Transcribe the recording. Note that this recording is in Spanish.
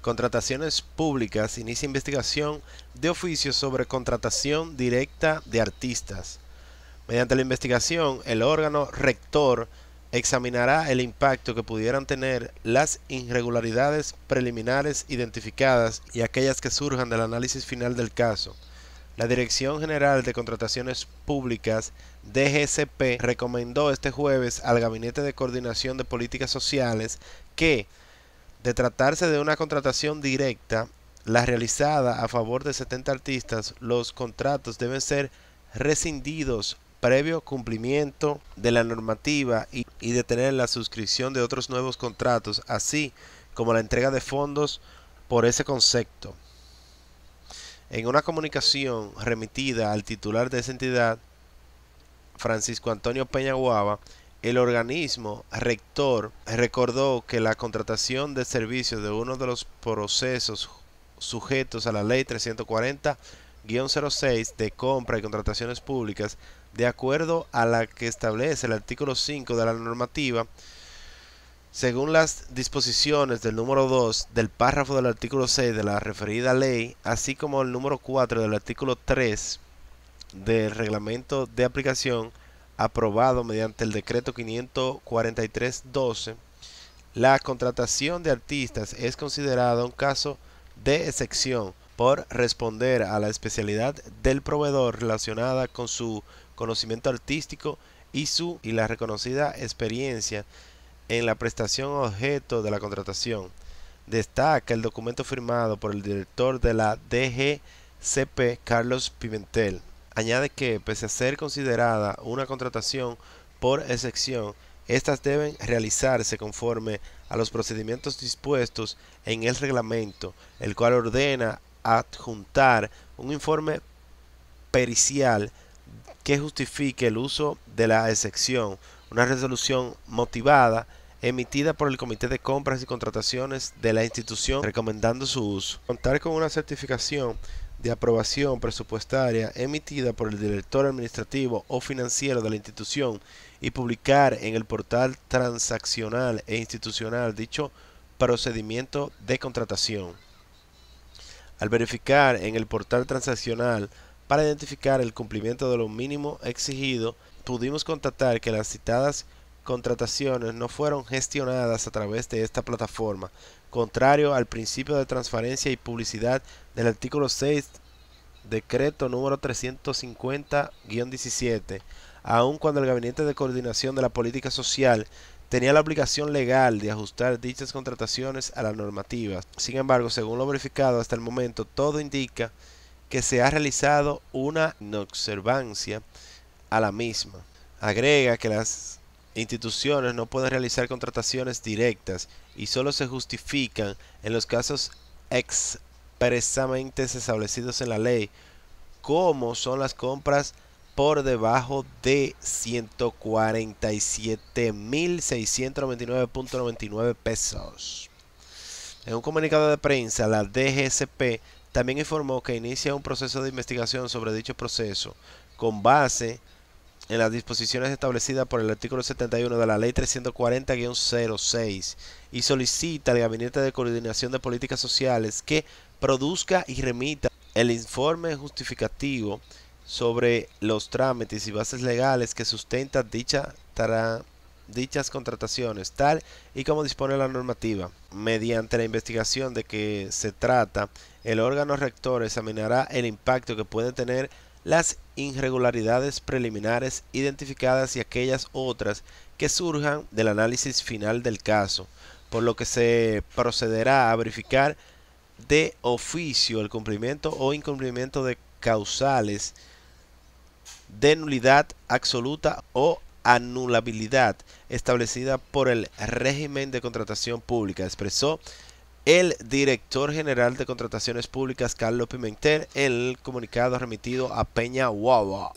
Contrataciones Públicas inicia investigación de oficio sobre contratación directa de artistas. Mediante la investigación, el órgano rector examinará el impacto que pudieran tener las irregularidades preliminares identificadas y aquellas que surjan del análisis final del caso. La Dirección General de Contrataciones Públicas, DGCP, recomendó este jueves al Gabinete de Coordinación de Políticas Sociales que, de tratarse de una contratación directa, la realizada a favor de 70 artistas, los contratos deben ser rescindidos previo cumplimiento de la normativa y, y detener la suscripción de otros nuevos contratos, así como la entrega de fondos por ese concepto. En una comunicación remitida al titular de esa entidad, Francisco Antonio Peña Guava, el organismo rector recordó que la contratación de servicios de uno de los procesos sujetos a la ley 340-06 de compra y contrataciones públicas, de acuerdo a la que establece el artículo 5 de la normativa, según las disposiciones del número 2 del párrafo del artículo 6 de la referida ley, así como el número 4 del artículo 3 del reglamento de aplicación, aprobado mediante el decreto 543-12, la contratación de artistas es considerada un caso de excepción por responder a la especialidad del proveedor relacionada con su conocimiento artístico y su y la reconocida experiencia en la prestación objeto de la contratación. Destaca el documento firmado por el director de la DGCP, Carlos Pimentel, añade que, pese a ser considerada una contratación por excepción, estas deben realizarse conforme a los procedimientos dispuestos en el reglamento, el cual ordena adjuntar un informe pericial que justifique el uso de la excepción, una resolución motivada emitida por el Comité de Compras y Contrataciones de la institución recomendando su uso. Contar con una certificación de aprobación presupuestaria emitida por el director administrativo o financiero de la institución y publicar en el portal transaccional e institucional dicho procedimiento de contratación. Al verificar en el portal transaccional para identificar el cumplimiento de lo mínimo exigido, pudimos constatar que las citadas contrataciones no fueron gestionadas a través de esta plataforma, contrario al principio de transparencia y publicidad del artículo 6 decreto número 350-17, aun cuando el Gabinete de Coordinación de la Política Social tenía la obligación legal de ajustar dichas contrataciones a las normativas. Sin embargo, según lo verificado hasta el momento, todo indica que se ha realizado una inobservancia a la misma. Agrega que las instituciones no pueden realizar contrataciones directas y solo se justifican en los casos expresamente establecidos en la ley, como son las compras por debajo de 147.699.99 pesos. En un comunicado de prensa, la DGSP también informó que inicia un proceso de investigación sobre dicho proceso con base en las disposiciones establecidas por el artículo 71 de la Ley 340-06 y solicita al Gabinete de Coordinación de Políticas Sociales que produzca y remita el informe justificativo sobre los trámites y bases legales que sustentan dicha dichas contrataciones, tal y como dispone la normativa. Mediante la investigación de que se trata, el órgano rector examinará el impacto que pueden tener las irregularidades preliminares identificadas y aquellas otras que surjan del análisis final del caso, por lo que se procederá a verificar de oficio el cumplimiento o incumplimiento de causales de nulidad absoluta o anulabilidad establecida por el régimen de contratación pública, expresó el director general de contrataciones públicas Carlos Pimentel en el comunicado remitido a Peña Guava.